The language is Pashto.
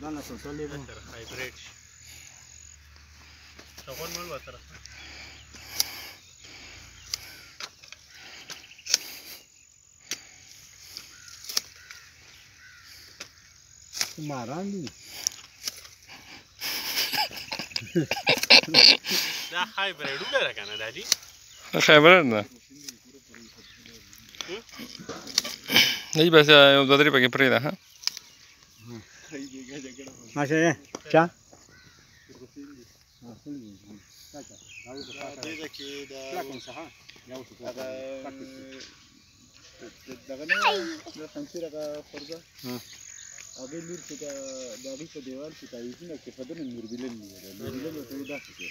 Doamna, sunt o levă. Hybrid. Și acolo nu-l va tărăfa. Marani. دا هایبرډ وګړه کنه دادی هایبرډ نه نه بس یو دوه درې پکې پرې ده ها ماشه چا دغه نه د خنچیر هغه پرده هغه لور چې د هغې په دیوال کې تعویزونه کېښودل نوربیلن نیولې نوربیلن ورته یې داسې کړې